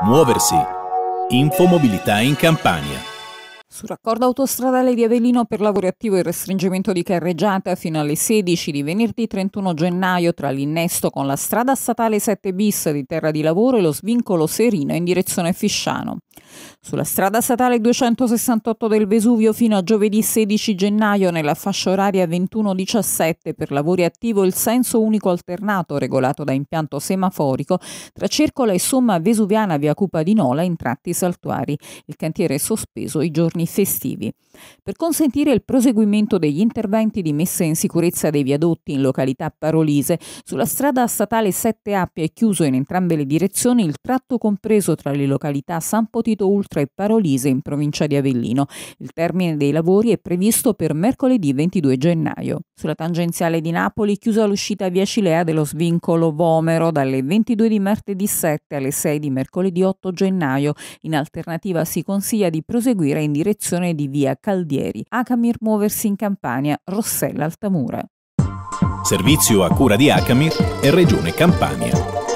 Muoversi. Infomobilità in Campania. Sul raccordo autostradale di Avellino per lavoro attivo e restringimento di carreggiata fino alle 16 di venerdì 31 gennaio tra l'innesto con la strada statale 7 bis di Terra di Lavoro e lo svincolo Serino in direzione Fisciano. Sulla strada statale 268 del Vesuvio fino a giovedì 16 gennaio nella fascia oraria 21-17 per lavori attivo il senso unico alternato regolato da impianto semaforico tra Circola e Somma Vesuviana via Cupa di Nola in tratti saltuari. Il cantiere è sospeso i giorni festivi. Per consentire il proseguimento degli interventi di messa in sicurezza dei viadotti in località Parolise, sulla strada statale 7 Appia è chiuso in entrambe le direzioni il tratto compreso tra le località San Potito Ultra e Parolise in provincia di Avellino. Il termine dei lavori è previsto per mercoledì 22 gennaio. Sulla tangenziale di Napoli chiusa l'uscita via Cilea dello svincolo Vomero dalle 22 di martedì 7 alle 6 di mercoledì 8 gennaio. In alternativa si consiglia di proseguire in direzione di via Caldieri. Acamir muoversi in Campania, Rossella Altamura. Servizio a cura di Acamir e Regione Campania.